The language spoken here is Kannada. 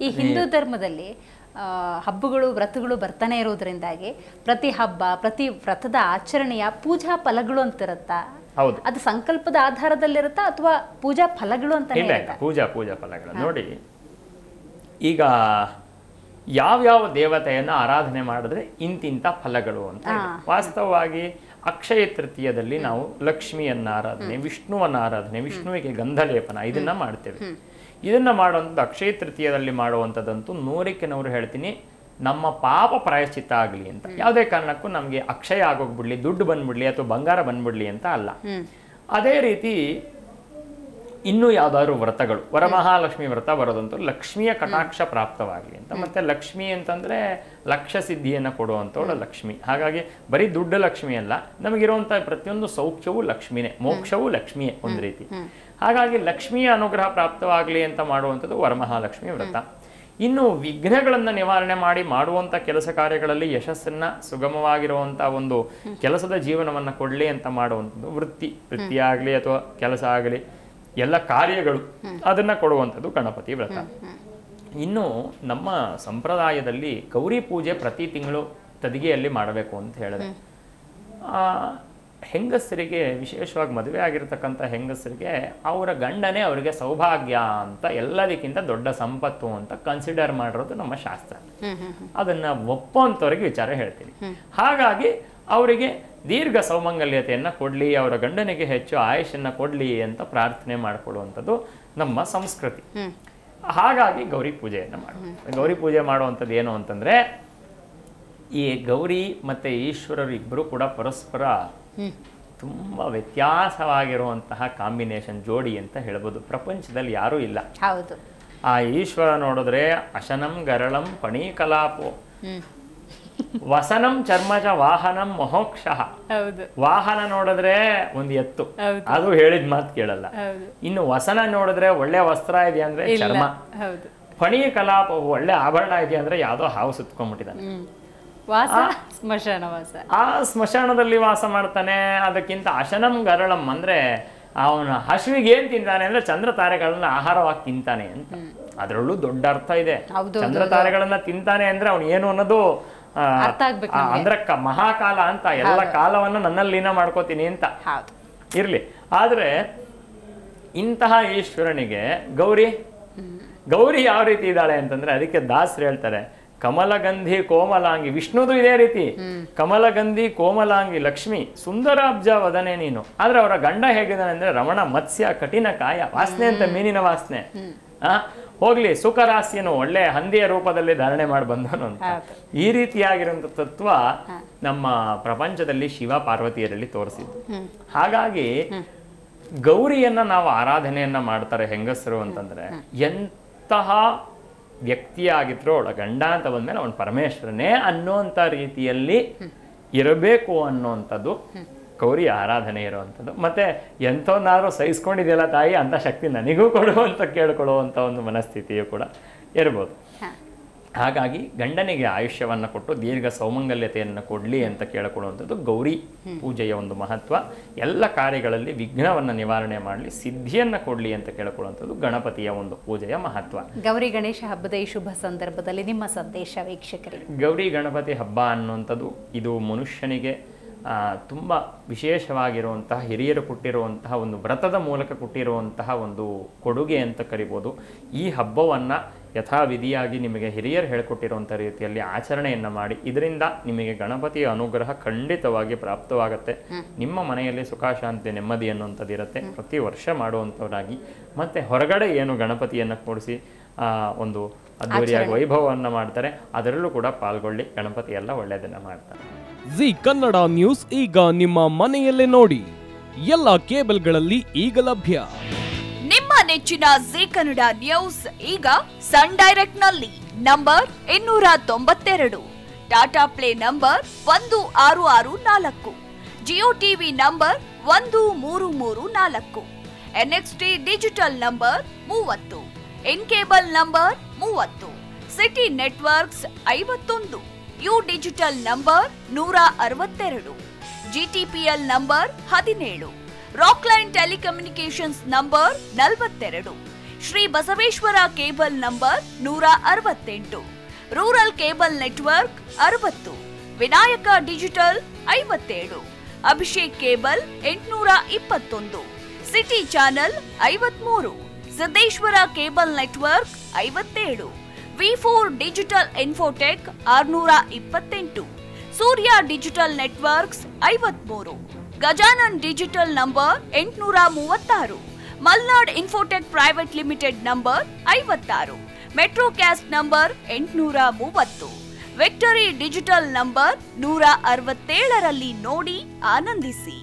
ಈ ಹಿಂದೂ ಧರ್ಮದಲ್ಲಿ ಹಬ್ಬಗಳು ವ್ರತಗಳು ಬರ್ತಾನೆ ಇರೋದ್ರಿಂದಾಗಿ ಪ್ರತಿ ಹಬ್ಬ ಪ್ರತಿ ವ್ರತದ ಆಚರಣೆಯ ಪೂಜಾ ಫಲಗಳು ಅಂತಿರುತ್ತಾ ಹೌದು. ಅದು ಸಂಕಲ್ಪದ ಆಧಾರದಲ್ಲಿರುತ್ತಾ ಅಥವಾ ಪೂಜಾ ಫಲಗಳು ಅಂತ ಪೂಜಾ ಪೂಜಾ ಫಲಗಳು. ನೋಡಿ ಈಗ ಯಾವ್ಯಾವ ದೇವತೆಯನ್ನು ಆರಾಧನೆ ಮಾಡಿದ್ರೆ ಇಂತಿಂಥ ಫಲಗಳು ಅಂತ. ವಾಸ್ತವವಾಗಿ ಅಕ್ಷಯ ತೃತೀಯದಲ್ಲಿ ನಾವು ಲಕ್ಷ್ಮಿಯನ್ನ ಆರಾಧನೆ ವಿಷ್ಣುವನ್ನ ಆರಾಧನೆ ವಿಷ್ಣುವಿಗೆ ಗಂಧಲೇಪನ ಇದನ್ನ ಮಾಡ್ತೇವೆ. ಇದನ್ನ ಮಾಡುವಂಥದ್ದು ಅಕ್ಷಯ ತೃತೀಯದಲ್ಲಿ ಮಾಡುವಂಥದ್ದಂತೂ ನೂರಕ್ಕೆ ನೂರು ಹೇಳ್ತೀನಿ. ನಮ್ಮ ಪಾಪ ಪ್ರಾಯಶ್ಚಿತ್ತ ಆಗಲಿ ಅಂತ. ಯಾವುದೇ ಕಾರಣಕ್ಕೂ ನಮಗೆ ಅಕ್ಷಯ ಆಗೋಗ್ಬಿಡ್ಲಿ ದುಡ್ಡು ಬಂದ್ಬಿಡ್ಲಿ ಅಥವಾ ಬಂಗಾರ ಬಂದ್ಬಿಡ್ಲಿ ಅಂತ ಅಲ್ಲ. ಅದೇ ರೀತಿ ಇನ್ನೂ ಯಾವ್ದಾದ್ರು ವ್ರತಗಳು ವರಮಹಾಲಕ್ಷ್ಮಿ ವ್ರತ ಬರೋದಂತೂ ಲಕ್ಷ್ಮಿಯ ಕಟಾಕ್ಷ ಪ್ರಾಪ್ತವಾಗಲಿ ಅಂತ. ಮತ್ತೆ ಲಕ್ಷ್ಮಿ ಅಂತಂದ್ರೆ ಲಕ್ಷ ಸಿದ್ಧಿಯನ್ನು ಕೊಡುವಂಥವಳು ಲಕ್ಷ್ಮಿ. ಹಾಗಾಗಿ ಬರೀ ದುಡ್ಡು ಲಕ್ಷ್ಮಿ ಅಲ್ಲ ನಮಗಿರುವಂತಹ ಪ್ರತಿಯೊಂದು ಸೌಖ್ಯವೂ ಲಕ್ಷ್ಮಿನೇ ಮೋಕ್ಷವೂ ಲಕ್ಷ್ಮಿಯೇ ಒಂದು ರೀತಿ. ಹಾಗಾಗಿ ಲಕ್ಷ್ಮಿಯ ಅನುಗ್ರಹ ಪ್ರಾಪ್ತವಾಗಲಿ ಅಂತ ಮಾಡುವಂಥದ್ದು ವರಮಹಾಲಕ್ಷ್ಮಿ ವ್ರತ. ಇನ್ನು ವಿಘ್ನಗಳನ್ನು ನಿವಾರಣೆ ಮಾಡಿ ಮಾಡುವಂಥ ಕೆಲಸ ಕಾರ್ಯಗಳಲ್ಲಿ ಯಶಸ್ಸನ್ನ ಸುಗಮವಾಗಿರುವಂಥ ಒಂದು ಕೆಲಸದ ಜೀವನವನ್ನು ಕೊಡಲಿ ಅಂತ ಮಾಡುವಂಥದ್ದು ವೃತ್ತಿ. ವೃತ್ತಿ ಆಗಲಿ ಅಥವಾ ಕೆಲಸ ಆಗಲಿ ಎಲ್ಲ ಕಾರ್ಯಗಳು ಅದನ್ನ ಕೊಡುವಂಥದ್ದು ಗಣಪತಿ ವ್ರತ. ಇನ್ನು ನಮ್ಮ ಸಂಪ್ರದಾಯದಲ್ಲಿ ಗೌರಿ ಪೂಜೆ ಪ್ರತಿ ತಿಂಗಳು ತದಿಗೆಯಲ್ಲಿ ಮಾಡಬೇಕು ಅಂತ ಹೇಳಿದೆ. ಆ, ಹೆಂಗಸರಿಗೆ ವಿಶೇಷವಾಗಿ ಮದುವೆ ಆಗಿರ್ತಕ್ಕಂಥ ಹೆಂಗಸರಿಗೆ ಅವರ ಗಂಡನೇ ಅವರಿಗೆ ಸೌಭಾಗ್ಯ ಅಂತ ಎಲ್ಲದಕ್ಕಿಂತ ದೊಡ್ಡ ಸಂಪತ್ತು ಅಂತ ಕನ್ಸಿಡರ್ ಮಾಡಿರೋದು ನಮ್ಮ ಶಾಸ್ತ್ರ. ಅದನ್ನ ಒಪ್ಪುವಂಥವ್ರಿಗೆ ವಿಚಾರ ಹೇಳ್ತೀನಿ. ಹಾಗಾಗಿ ಅವರಿಗೆ ದೀರ್ಘ ಸೌಮಂಗಲ್ಯತೆಯನ್ನು ಕೊಡಲಿ ಅವರ ಗಂಡನಿಗೆ ಹೆಚ್ಚು ಆಯುಷನ್ನು ಕೊಡಲಿ ಅಂತ ಪ್ರಾರ್ಥನೆ ಮಾಡಿಕೊಳ್ಳುವಂಥದ್ದು ನಮ್ಮ ಸಂಸ್ಕೃತಿ. ಹಾಗಾಗಿ ಗೌರಿ ಪೂಜೆಯನ್ನು ಮಾಡುವ ಗೌರಿ ಪೂಜೆ ಮಾಡುವಂಥದ್ದು ಏನು ಅಂತಂದರೆ ಈ ಗೌರಿ ಮತ್ತು ಈಶ್ವರರು ಇಬ್ಬರು ಕೂಡ ಪರಸ್ಪರ ತುಂಬ ವ್ಯತ್ಯಾಸವಾಗಿರುವಂತಹ ಕಾಂಬಿನೇಷನ್ ಜೋಡಿ ಅಂತ ಹೇಳ್ಬೋದು. ಪ್ರಪಂಚದಲ್ಲಿ ಯಾರೂ ಇಲ್ಲ. ಹೌದು. ಆ ಈಶ್ವರ ನೋಡಿದ್ರೆ ಅಶನಂ ಗರಳಂ ಪಣೀಕಲಾಪೋ. ವಸನಂ ಚರ್ಮಜ ವಾಹನಂ ಮಹೋಕ್ಷ ವಾಹನ ನೋಡಿದ್ರೆ ಒಂದು ಎತ್ತು. ಅದು ಹೇಳಿದ ಮಾತು ಕೇಳಲ್ಲ. ಇನ್ನು ವಸನ ನೋಡಿದ್ರೆ ಒಳ್ಳೆ ವಸ್ತ್ರ ಇದೆಯಾ ಅಂದ್ರೆ ಚರ್ಮ. ಫಣಿ ಕಲಾಪ ಒಳ್ಳೆ ಆಭರಣ ಇದೆಯಾ ಅಂದ್ರೆ ಯಾವ್ದೋ ಹಾವು ಸುತ್ಕೊಂಡ್ಬಿಟ್ಟಿದ್ದಾನೆ. ಸ್ಮಶಾನ ವಾಸ. ಆ ಸ್ಮಶಾನದಲ್ಲಿ ವಾಸ ಮಾಡ್ತಾನೆ. ಅದಕ್ಕಿಂತ ಅಶನಂ ಗರಳಂ ಅಂದ್ರೆ ಅವನ ಹಸುವಿಗೆ ಏನ್ ತಿಂತಾನೆ ಅಂದ್ರೆ ಚಂದ್ರ ತಾರೆಗಳನ್ನ ಆಹಾರವಾಗಿ ತಿಂತಾನೆ ಅಂತ. ಅದರಲ್ಲೂ ದೊಡ್ಡ ಅರ್ಥ ಇದೆ. ಚಂದ್ರ ತಾರೆಗಳನ್ನ ತಿಂತಾನೆ ಅಂದ್ರೆ ಅವನು ಏನು ಅನ್ನೋದು ಅಂದ್ರೆ ಮಹಾಕಾಲ ಅಂತ ಎಲ್ಲ ಕಾಲವನ್ನು ನನ್ನಲ್ಲಿ ಲೀನ ಮಾಡ್ಕೋತೀನಿ ಅಂತ. ಇರ್ಲಿ. ಆದ್ರೆ ಇಂತಹ ಈಶ್ವರನಿಗೆ ಗೌರಿ ಗೌರಿ ಯಾವ ರೀತಿ ಇದ್ದಾಳೆ ಅಂತಂದ್ರೆ ಅದಕ್ಕೆ ದಾಸರು ಹೇಳ್ತಾರೆ ಕಮಲಗಂಧಿ ಕೋಮಲಾಂಗಿ ವಿಷ್ಣುದು ಇದೇ ರೀತಿ. ಕಮಲಗಂಧಿ ಕೋಮಲಾಂಗಿ ಲಕ್ಷ್ಮಿ ಸುಂದರಾಬ್ಜ ವದನೆ ನೀನು. ಆದ್ರೆ ಅವರ ಗಂಡ ಹೇಗಿದ್ದಾನೆ ಅಂದ್ರೆ ರಮಣ ಮತ್ಸ್ಯ ಕಠಿಣ ಕಾಯ ವಾಸನೆ ಅಂತ ಮೀನಿನ ವಾಸನೆ. ಆ ಹೋಗ್ಲಿ ಸುಖರಾಸಿಯನ್ನು ಒಳ್ಳೆ ಹಂದಿಯ ರೂಪದಲ್ಲಿ ಧಾರಣೆ ಮಾಡಿ ಬಂದನು ಅಂತ. ಈ ರೀತಿಯಾಗಿರುವಂತ ತತ್ವ ನಮ್ಮ ಪ್ರಪಂಚದಲ್ಲಿ ಶಿವ ಪಾರ್ವತಿಯರಲ್ಲಿ ತೋರಿಸಿದ್ದು. ಹಾಗಾಗಿ ಗೌರಿಯನ್ನ ನಾವು ಆರಾಧನೆಯನ್ನ ಮಾಡ್ತಾರೆ ಹೆಂಗಸರು ಅಂತಂದ್ರೆ ಎಂತಹ ವ್ಯಕ್ತಿಯಾಗಿದ್ರು ಅವಳ ಗಂಡ ಅಂತ ಬಂದ್ಮೇಲೆ ಅವನು ಪರಮೇಶ್ವರನೇ ಅನ್ನೋಂಥ ರೀತಿಯಲ್ಲಿ ಇರಬೇಕು ಅನ್ನೋಂಥದ್ದು ಗೌರಿ ಆರಾಧನೆ ಇರುವಂಥದ್ದು. ಮತ್ತೆ ಎಂಥವನ್ನಾದ್ರೂ ಸಹಿಸ್ಕೊಂಡಿದೆಯಲ್ಲ ತಾಯಿ ಅಂತ ಶಕ್ತಿ ನನಗೂ ಕೊಡು ಅಂತ ಕೇಳ್ಕೊಳ್ಳುವಂಥ ಒಂದು ಮನಸ್ಥಿತಿಯು ಕೂಡ ಇರ್ಬೋದು. ಹಾಗಾಗಿ ಗಂಡನಿಗೆ ಆಯುಷ್ಯವನ್ನು ಕೊಟ್ಟು ದೀರ್ಘ ಸೌಮಂಗಲ್ಯತೆಯನ್ನು ಕೊಡಲಿ ಅಂತ ಕೇಳಿಕೊಳ್ಳುವಂಥದ್ದು ಗೌರಿ ಪೂಜೆಯ ಒಂದು ಮಹತ್ವ. ಎಲ್ಲ ಕಾರ್ಯಗಳಲ್ಲಿ ವಿಘ್ನವನ್ನು ನಿವಾರಣೆ ಮಾಡಲಿ ಸಿದ್ಧಿಯನ್ನು ಕೊಡಲಿ ಅಂತ ಕೇಳಿಕೊಳ್ಳುವಂಥದ್ದು ಗಣಪತಿಯ ಒಂದು ಪೂಜೆಯ ಮಹತ್ವ. ಗೌರಿ ಗಣೇಶ ಹಬ್ಬದ ಈ ಶುಭ ಸಂದರ್ಭದಲ್ಲಿ ನಿಮ್ಮ ಸಂದೇಶ ವೀಕ್ಷಕರಿಗೆ. ಗೌರಿ ಗಣಪತಿ ಹಬ್ಬ ಅನ್ನುವಂಥದ್ದು ಇದು ಮನುಷ್ಯನಿಗೆ ತುಂಬ ವಿಶೇಷವಾಗಿರುವಂತಹ ಹಿರಿಯರು ಕೊಟ್ಟಿರುವಂತಹ ಒಂದು ವ್ರತದ ಮೂಲಕ ಕೊಟ್ಟಿರುವಂತಹ ಒಂದು ಕೊಡುಗೆ ಅಂತ ಕರಿಬೋದು. ಈ ಹಬ್ಬವನ್ನು ಯಥಾವಿಧಿಯಾಗಿ ನಿಮಗೆ ಹಿರಿಯರು ಹೇಳಿಕೊಟ್ಟಿರುವಂಥ ರೀತಿಯಲ್ಲಿ ಆಚರಣೆಯನ್ನು ಮಾಡಿ ಇದರಿಂದ ನಿಮಗೆ ಗಣಪತಿಯ ಅನುಗ್ರಹ ಖಂಡಿತವಾಗಿ ಪ್ರಾಪ್ತವಾಗುತ್ತೆ. ನಿಮ್ಮ ಮನೆಯಲ್ಲಿ ಸುಖ ಶಾಂತಿ ನೆಮ್ಮದಿ ಅನ್ನುವಂಥದ್ದು ಇರುತ್ತೆ ಪ್ರತಿ ವರ್ಷ ಮಾಡುವಂಥವರಾಗಿ. ಮತ್ತೆ ಹೊರಗಡೆ ಏನು ಗಣಪತಿಯನ್ನು ಕೂಡಿಸಿ ಒಂದು ಅದ್ದೂರಿಯಾಗಿ ವೈಭವವನ್ನು ಮಾಡ್ತಾರೆ ಅದರಲ್ಲೂ ಕೂಡ ಪಾಲ್ಗೊಳ್ಳಿ. ಗಣಪತಿ ಎಲ್ಲ ಒಳ್ಳೆಯದನ್ನು ಮಾಡ್ತಾರೆ. ಜಿ ಕನ್ನಡ ನ್ಯೂಸ್ ಈಗ ನಿಮ್ಮ ಮನೆಯಲ್ಲೇ ನೋಡಿ. ಎಲ್ಲ ಕೇಬಲ್ಗಳಲ್ಲಿ ಈಗ ಲಭ್ಯ. ನಿಮ್ಮ ನೆಚ್ಚಿನ ಜಿ ಕನ್ನಡ ನ್ಯೂಸ್ ಈಗ ಸನ್ ಡೈರೆಕ್ಟ್ನಲ್ಲಿ ನಂಬರ್ ಇನ್ನೂರ ತೊಂಬತ್ತೆರಡು. ಟಾಟಾ ಪ್ಲೇ ನಂಬರ್ ಒಂದು ಆರು ಆರು ನಾಲ್ಕು. ಜಿಯೋ ಟಿವಿ ನಂಬರ್ ಒಂದು ಮೂರು ಮೂರು ನಾಲ್ಕು. ಎನ್ಎಕ್ಸ್ಟಿ ಡಿಜಿಟಲ್ ನಂಬರ್ ಮೂವತ್ತು. ಇನ್ ಕೇಬಲ್ ನಂಬರ್ ಮೂವತ್ತು. ಸಿಟಿ ನೆಟ್ವರ್ಕ್ಸ್ ಐವತ್ತೊಂದು. ಯು ಡಿಜಿಟಲ್ ನಂಬರ್ ನೂರ ಅರವತ್ತೆರಡು, ಜಿಟಿಪಿಎಲ್ ನಂಬರ್ ಹದಿನೇಳು, ರಾಕ್ಲೈನ್ ಟೆಲಿಕಮ್ಯುನಿಕೇಶನ್ಸ್ ನಂಬರ್ ನಲವತ್ತೆರಡು, ಶ್ರೀ ಬಸವೇಶ್ವರ ಕೇಬಲ್ ನಂಬರ್ ನೂರ ಅರವತ್ತೆಂಟು, ರೂರಲ್ ಕೇಬಲ್ ನೆಟ್ವರ್ಕ್ ಅರವತ್ತು, ವಿನಾಯಕ ಡಿಜಿಟಲ್ ಐವತ್ತೇಳು, ಅಭಿಷೇಕ್ ಕೇಬಲ್ ಎಂಟುನೂರ ಇಪ್ಪತ್ತೊಂದು, ಸಿಟಿ ಚಾನೆಲ್ ಐವತ್ಮೂರು, ಸಿದ್ದೇಶ್ವರ ಕೇಬಲ್ ನೆಟ್ವರ್ಕ್ ಐವತ್ತೇಳು. ವಿ ಫೋರ್ ಡಿಜಿಟಲ್ ಇನ್ಫೋಟೆಕ್ ಆರುನೂರ ಇಪ್ಪತ್ತೆಂಟು, ಸೂರ್ಯ ಡಿಜಿಟಲ್ ನೆಟ್ವರ್ಕ್ಸ್ ಐವತ್ಮೂರು, ಗಜಾನನ್ ಡಿಜಿಟಲ್ ನಂಬರ್ ಎಂಟುನೂರ ಮೂವತ್ತಾರು, Malnad infotech private limited number ಐವತ್ತಾರು ಮೆಟ್ರೋ ಕ್ಯಾಸ್ಟ್ ನಂಬರ್ ಎಂಟುನೂರ ಮೂವತ್ತು ವಿಕ್ಟರಿ ಡಿಜಿಟಲ್ ನಂಬರ್ ನೂರ ಅರವತ್ತೇಳರಲ್ಲಿ ನೋಡಿ ಆನಂದಿಸಿ.